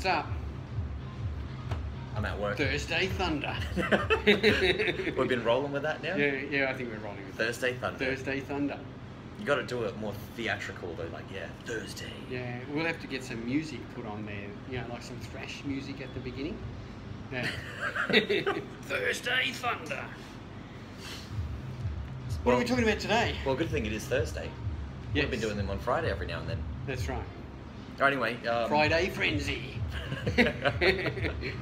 What's up? I'm at work. Thursday Thunder. We've been rolling with that now. Yeah, yeah, I think we're rolling with that. Thursday Thunder. Thursday Thunder. You got to do it more theatrical though. Like yeah, Thursday. Yeah, we'll have to get some music put on there. You know, like some thrash music at the beginning. Yeah. Thursday Thunder. What are we talking about today? Well, good thing it is Thursday. Yes. We've been doing them on Friday every now and then. That's right. Oh, anyway. Um, Friday Frenzy.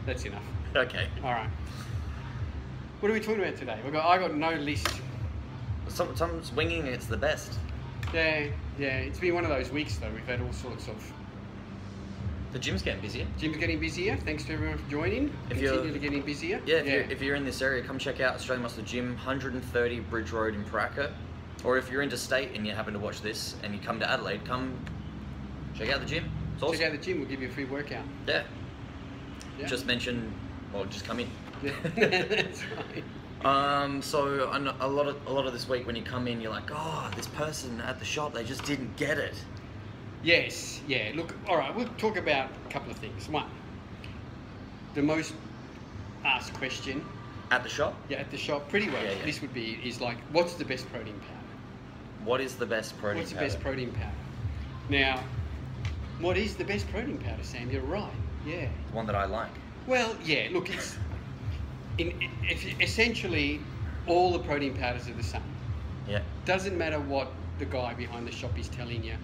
That's enough. Okay. All right. What are we talking about today? We got. I got no list. Some, some's winging it's the best. Yeah, yeah. It's been one of those weeks though. We've had all sorts of. The gym's getting busier. Gym's getting busier. Thanks to everyone for joining. If you're- Continue to getting busier. Yeah, if, You're, if you're in this area, come check out Australian Muscle Gym, 130 Bridge Road in Pooraka. Or if you're interstate and you happen to watch this and you come to Adelaide, come check out the gym. It's awesome. Check out the gym. We'll give you a free workout. yeah. Yeah. Just mention, well, just come in. Yeah. That's right. Um, so a lot of a lot of this week when you come in, you're like, oh, this person at the shop, they just didn't get it. Yes. Yeah. Look. All right. We'll talk about a couple of things. One. The most asked question. At the shop, Yeah, at the shop, pretty well. Yeah, yeah. This would be is like, what's the best protein powder? what is the best protein What's the best protein powder? Now, what is the best protein powder, Sam? You're right. Yeah. The one that I like. Well, yeah. Look, it's in, if, essentially all the protein powders are the same. Yeah. Doesn't matter what the guy behind the shop is telling you.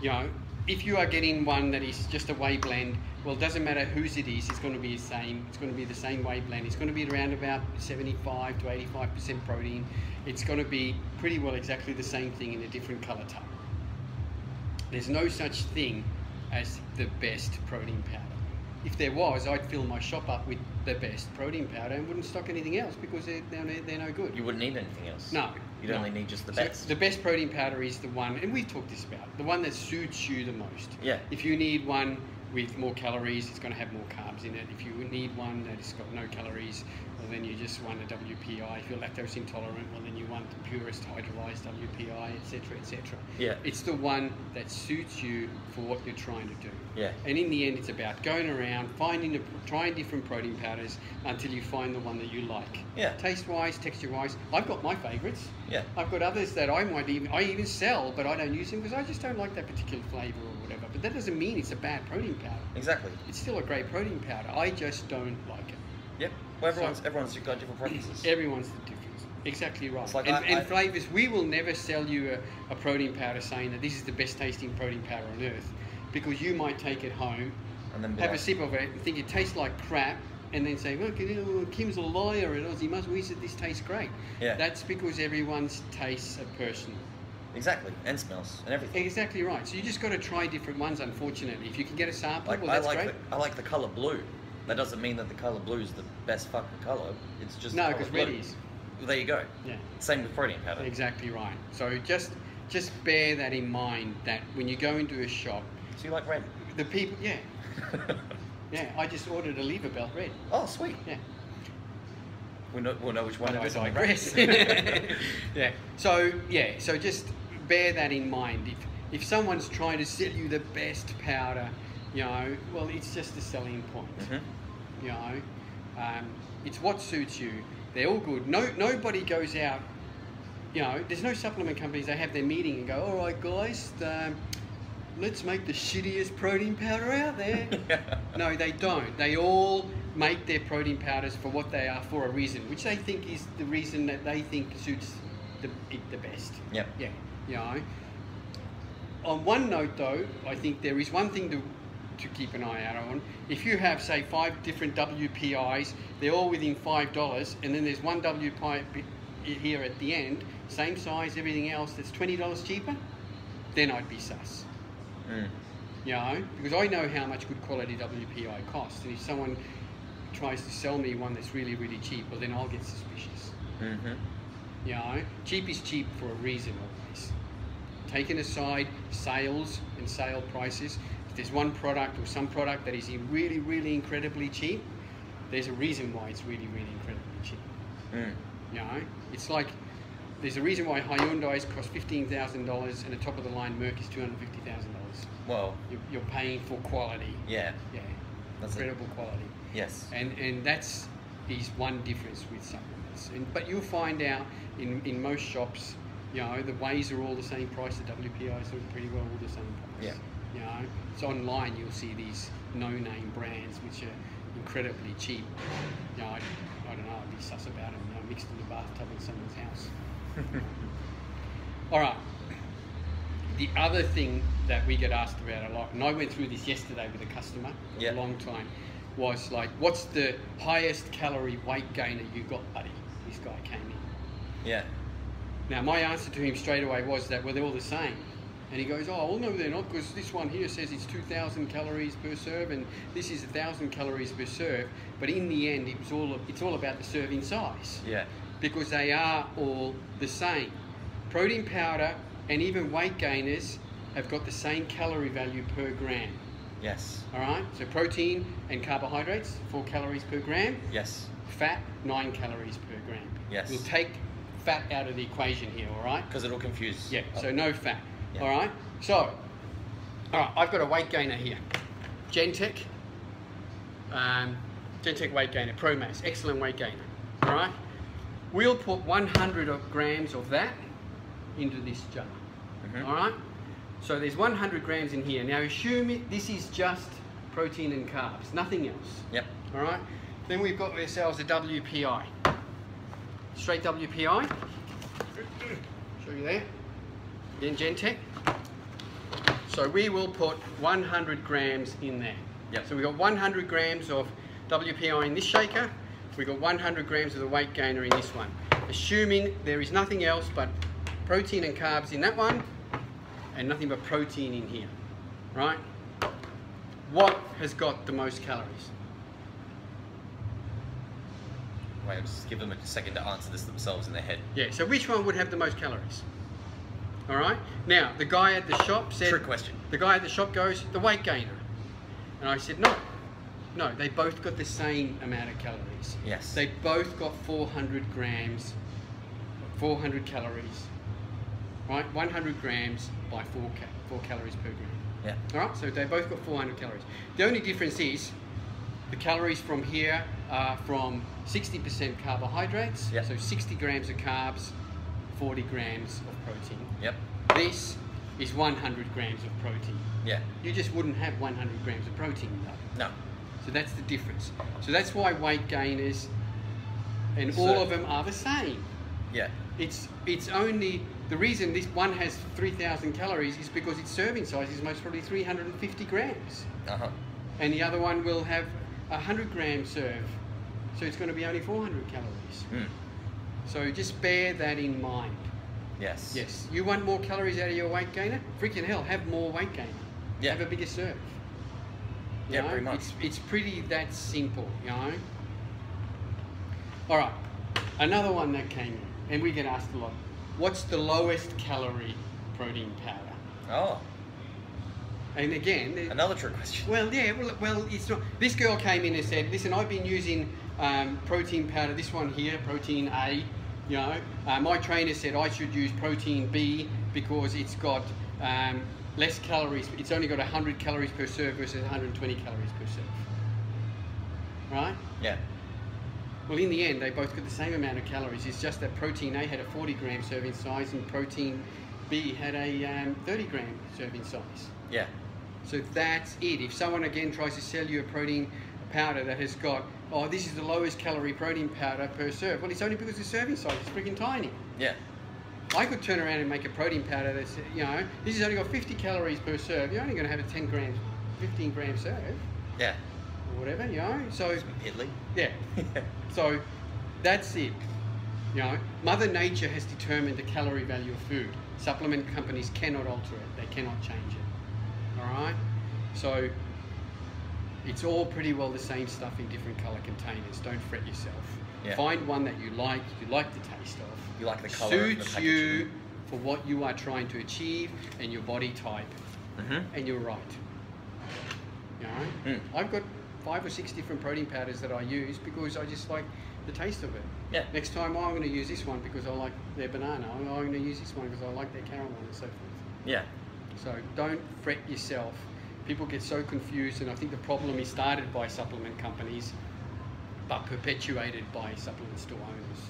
You know, if you are getting one that is just a whey blend, well, it doesn't matter whose it is. It's going to be the same. It's going to be the same whey blend. It's going to be around about 75 to 85 percent protein. It's going to be pretty well exactly the same thing in a different color tub. There's no such thing as the best protein powder. If there was, I'd fill my shop up with the best protein powder and wouldn't stock anything else because they're, they're, they're no good. You wouldn't need anything else. No. You'd no. only need just the So best. The best protein powder is the one, and we've talked this about, the one that suits you the most. Yeah. If you need one with more calories, it's going to have more carbs in it. If you need one that's got no calories, well, then you just want a WPI. If you're lactose intolerant, well, then you want the purest hydrolyzed WPI, etc., etc. Yeah. It's the one that suits you for what you're trying to do. Yeah. And in the end, it's about going around, finding, the, trying different protein powders until you find the one that you like. Yeah. Taste wise, texture wise, I've got my favourites. Yeah. I've got others that I might even I even sell, but I don't use them because I just don't like that particular flavour or whatever. But that doesn't mean it's a bad protein powder. Exactly. It's still a great protein powder. I just don't like it. Yep. Well, everyone's So- everyone's got different preferences. Everyone's the difference. Exactly right. Like and I- and I- flavours, we will never sell you a, a protein powder saying that this is the best tasting protein powder on earth, because you might take it home, and then have a sip of it, and think it tastes like crap, and then say, "Look, you Kim's a liar," and Aussie must. We said this tastes great. Yeah. That's because everyone's tastes are personal. Exactly. And smells and everything. Exactly right. So you just got to try different ones. Unfortunately, if you can get a sample, Like well, I that's like great. the I like the color blue. That doesn't mean that the color blue is the best fucking color. It's just No, because red is. Well, there you go. Yeah. Same with protein powder. Exactly right. So just just bear that in mind that when you go into a shop, So you like red? the people, yeah, yeah. I just ordered a lever belt red. oh, sweet. Yeah. We'll know, we'll know which one I it is. on the digress. yeah. So yeah. So just bear that in mind. If if someone's trying to sell you the best powder, you know, well, it's just a selling point. Mhm. You know, um, it's what suits you. They're all good. No, nobody goes out. You know, there's no supplement companies. They have their meeting and go, "All right, guys, um, let's make the shittiest protein powder out there." no, they don't. They all make their protein powders for what they are for a reason, which they think is the reason that they think suits the, it the best. Yep. Yeah, you know. On one note, though, I think there is one thing to to keep an eye out on. If you have, say, five different WPIs, they're all within five dollars, and then there's one WPI here at the end, same size, everything else, that's twenty dollars cheaper. Then I'd be sus. Mm. You know, because I know how much good quality WPI costs, and if someone tries to sell me one that's really, really cheap, well, then I'll get suspicious. Mhm. You know, cheap is cheap for a reason always. Taking aside sales and sale prices, if there's one product or some product that is really, really incredibly cheap, there's a reason why it's really, really incredibly cheap. Mm. You know, it's like there's a reason why Hyundai's cost fifteen thousand dollars and the top of the line Merc is two hundred fifty thousand dollars. Well, You're, you're paying for quality. yeah. Yeah. That's it. incredible quality. Yes. And and that's is one difference with supplements. And but you'll find out in, in most shops, you know, the wheys are all the same price. The WPIs are pretty well all the same price. Yeah. You know, it's online. You'll see these no-name brands which are incredibly cheap. You know, I, I don't know. I'd be sus about them. You know, mixed in the bathtub in someone's house. All right. The other thing that we get asked about a lot, and I went through this yesterday with a customer for Yeah. a long time, was like, what's the highest calorie weight gainer you got, buddy? This guy came in. yeah. Now, my answer to him straight away was that, well, they're all the same. And he goes, oh, well, no, they're not, because this one here says it's 2,000 calories per serve, and this is 1,000 calories per serve. But in the end, it was all, it's all about the serving size Yeah. because they are all the same. Protein powder and even weight gainers have got the same calorie value per gram. Yes. All right, so protein and carbohydrates, four calories per gram. Yes. Fat, nine calories per gram. Yes. We'll take fat out of the equation here, all right? Because it'll confuse. Yeah, so no fat. Yeah. All right, so, all right, I've got a weight gainer here. Gentech, um, Gentech weight gainer, Pro Mass, excellent weight gainer. All right, we'll put 100 of grams of that into this jar. Mhm. All right, so there's 100 grams in here. Now assume it, this is just protein and carbs, nothing else. Yep. All right, then we've got ourselves a WPI, straight WPI. Show you there. Again, Gentech. So we will put 100 grams in there. Yep. So we've got 100 grams of WPI in this shaker. We've got 100 grams of the weight gainer in this one. Assuming there is nothing else but protein and carbs in that one and nothing but protein in here. Right? What has got the most calories? I'll just give them a second to answer this themselves in their head. Yeah, so which one would have the most calories? All right. Now, the guy at the shop said. Trick question. The guy at the shop goes, the weight gainer. And I said, no. No, they both got the same amount of calories. Yes. They both got 400 grams, 400 calories. Right? 100 grams by 4, ca- 4 calories per gram. Yeah. All right, so they both got 400 calories. The only difference is the calories from here are from 60% carbohydrates, Yep. so 60 grams of carbs, 40 grams of protein. Yep. This is 100 grams of protein. Yeah. You just wouldn't have 100 grams of protein though. No. So that's the difference. So that's why weight gainers and all So- of them are the same. Yeah. It's it's only the reason this one has 3,000 calories is because its serving size is most probably 350 grams, Uh huh. and the other one will have a 100 gram serve, so it's going to be only 400 calories. Mm. So just bear that in mind. Yes. Yes, you want more calories out of your weight gainer? Freaking hell, have more weight gainer. Yeah. Have a bigger serve. You Yeah, know, pretty much. It's, it's pretty that simple, you know. All right, another one that came in, and we get asked a lot. What's the lowest calorie protein powder? Oh, And again, another trick question. well, yeah, well, well, it's not. This girl came in and said, "Listen, I've been using um, protein powder. This one here, protein A. You know, uh, my trainer said I should use protein B because it's got um, less calories. It's only got 100 calories per serve versus 120 calories per serve. Right? Yeah. Well, in the end, they both got the same amount of calories. It's just that protein A had a 40 gram serving size and protein B had a um, 30 gram serving size. Yeah. So that's it. If someone again tries to sell you a protein powder that has got, oh, this is the lowest calorie protein powder per serve, well, it's only because the serving size is freaking tiny. Yeah. I could turn around and make a protein powder that's, you know, this has only got 50 calories per serve. You're only going to have a 10 grams, 15 gram serve Yeah. or whatever, you know. So Piddly. yeah, so that's it. You know, Mother Nature has determined the calorie value of food. Supplement companies cannot alter it. They cannot change it. So it's all pretty well the same stuff in different color containers. Don't fret yourself. Yeah. Find one that you like, you like the taste of. You like the colour of the Suits you for what you are trying to achieve and your body type, Mhm. and you're right. You know, Mm. I've got five or six different protein powders that I use because I just like the taste of it. Yeah. Next time, oh, I'm going to use this one because I like their banana. Oh, I'm going to use this one because I like their caramel and so forth. Yeah. So don't fret yourself. People get so confused, and I think the problem is started by supplement companies, but perpetuated by supplement store owners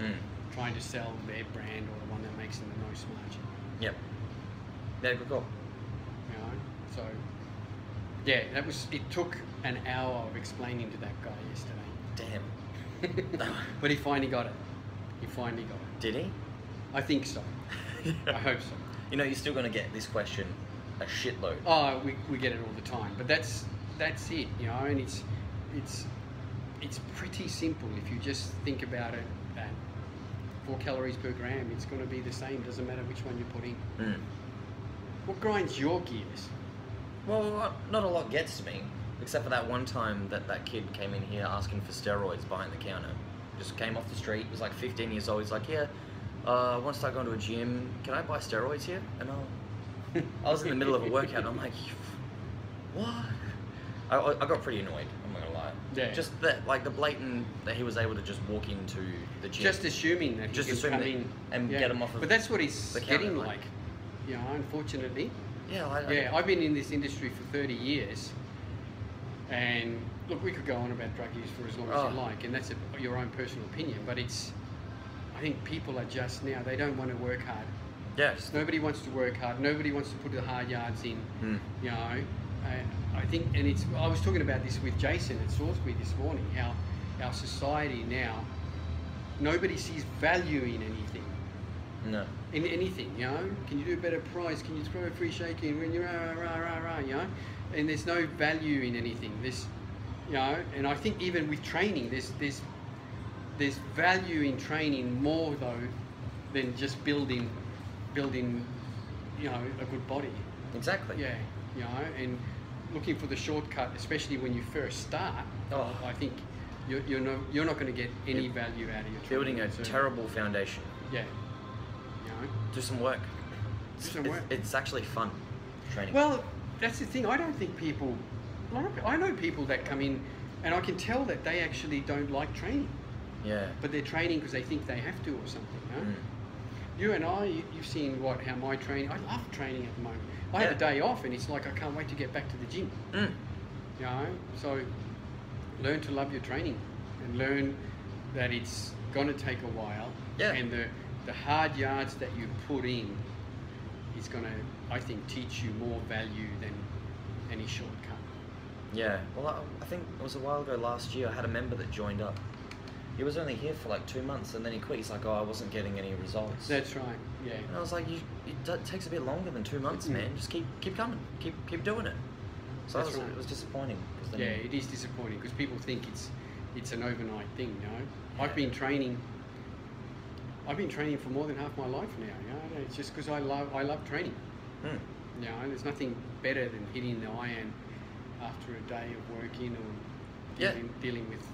Mm. trying to sell their brand or the one that makes them the most margin. Yep. Yeah, good call. You know, so yeah, that was. It took an hour of explaining to that guy yesterday, Damn. but he finally got it. He finally got it. Did he? I think so. I hope so. You know, you're still going to get this question a shitload. Oh, we, we get it all the time, but that's that's it, you know, and it's it's it's pretty simple if you just think about it. At four calories per gram, it's going to be the same. Doesn't matter which one you put in. Mm. What grinds your gears? Well, not- a lot gets to me, except for that one time that that kid came in here asking for steroids behind the counter. Just came off the street, was like 15 years old. He's like, yeah, uh, I want to start going to a gym. Can I buy steroids here? And I, I was in the middle of a workout, and I'm like, what? I, I got pretty annoyed. I'm not gonna lie. Yeah. Just that, like the blatant that he was able to just walk into the gym. Just assuming that he Just assuming come that- in and get him off of But that's what he's getting like- like. You know, unfortunately. yeah, I, I- Yeah, I've been in this industry for 30 years, and look, we could go on about drug use for as long as Oh. you like, and that's a, your own personal opinion. But it's, I think people are just now they don't want to work hard. Yes. Nobody wants to work hard. Nobody wants to put the hard yards in. Mm. You know, and I think, and it's. I was talking about this with Jason at Salisbury this morning. How our society now, nobody sees value in anything No. in anything, you know. Can you do a better price? Can you throw a free shake in when you're rah, rah, rah, rah, you know? And there's no value in anything. This, you know, and I think even with training, there's there's there's value in training more though than just building building, you know, a good body. Exactly. Yeah, you know, and looking for the shortcut, especially when you first start. Oh. I think you're, you're not you're not going to get any You're value out of your Building a. So, terrible foundation. Yeah. You know. Do some work. Do some It's- work. It's, actually fun training. Well, that's the thing. I don't think people. a lot of pe- I know people that come in, and I can tell that they actually don't like training, yeah. but they're training because they think they have to or something. No? Mm. You and I, you- you've seen what how my training. I love training at the moment. I have a day off, and it's like I can't wait to get back to the gym. Mm. You know, so learn to love your training, and learn that it's going to take a while. Yeah. And the the hard yards that you put in is going to, I think, teach you more value than any shortcut. Yeah. Well, I, I think it was a while ago last year. I had a member that joined up. He was only here for like two months, and then he quit. He's like, "Oh, I wasn't getting any results." That's right. Yeah. and I was like, you, "It takes a bit longer than two months, man. Just keep keep coming, keep keep doing it." So That's was, right. it was disappointing. Yeah, it is disappointing because people think it's it's an overnight thing. You know, Yeah. I've been training. I've been training for more than half my life now. You know, it's just because I love I love training. Mm. You know, there's nothing better than hitting the iron after a day of working or Yeah. dealing, dealing with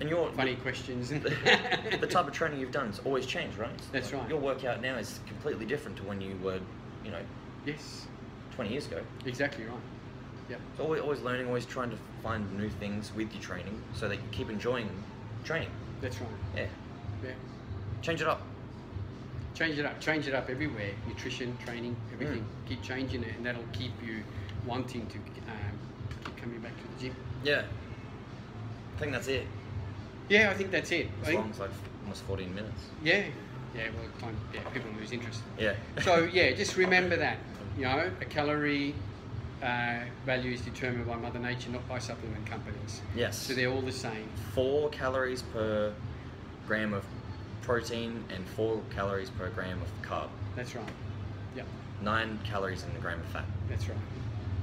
And you're funny questions. the type of training you've done has always changed, right? That's Like, right. Your workout now is completely different to when you were, you know, yes, 20 years ago. exactly right. Yeah. So always, always learning, always trying to find new things with your training so that you keep enjoying training. That's right. Yeah. Yeah. Change it up. Change it up. Change it up everywhere. Nutrition, training, everything. Mm. Keep changing it, and that'll keep you wanting to um, keep coming back to the gym. Yeah. I think that's it. Yeah, I think that's it. I As think, as like almost 14 minutes. yeah, yeah. Well, time, yeah, people lose interest. Yeah. So yeah, just remember that. You know, a calorie uh, value is determined by Mother Nature, not by supplement companies. yes. So they're all the same. four calories per gram of protein and four calories per gram of carb. That's right. Yeah, Nine calories in a gram of fat. that's right.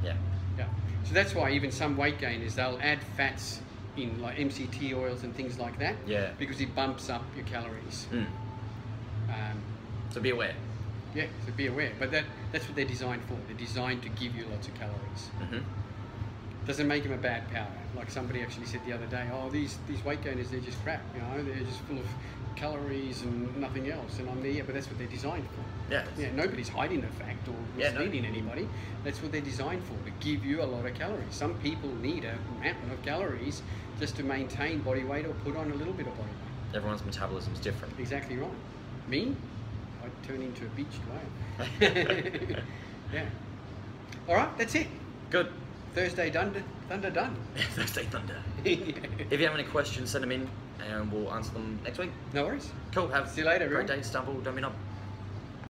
Yeah. Yeah. So that's why even some weight gainers they'll add fats in like MCT oils and things like that. Yeah. Because it bumps up your calories. Mm. Um, So be aware. yeah. So be aware. But that that's what they're designed for. They're designed to give you lots of calories. hmm Doesn't make them a bad powder. Like somebody actually said the other day, oh these these weight gainers they're just crap. You know they're just full of calories and nothing else. And I'm there, yeah, but that's what they're designed for. Yeah. Yeah, nobody's hiding the fact or Yeah, no. misleading anybody. That's what they're designed for, to give you a lot of calories. Some people need a mountain of calories just to maintain body weight or put on a little bit of body weight. Everyone's metabolism is different. Exactly right. Me, I'd turn into a beached whale. yeah. All right, that's it. Good. Thursday Thunder, Thunder done. Thursday Thunder. If you have any questions, send them in, and we'll answer them next week. no worries. Cool. Have See you later, Great everyone. day. Stumble. Don't be up.